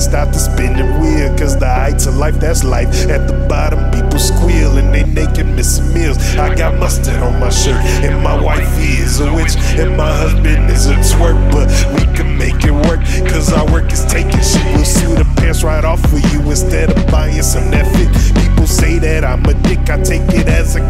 tide, stop the spinning wheel. Cause the heights of life, that's life. At the bottom, people squeal and they naked missing meals. I got mustard on my shirt, and my wife is a witch, and my husband is a twerk. But we can make it work, cause our work is taking shit. We'll sew the pants right off for you instead of buying some that fit. People say that I'm a dick, I take it as a.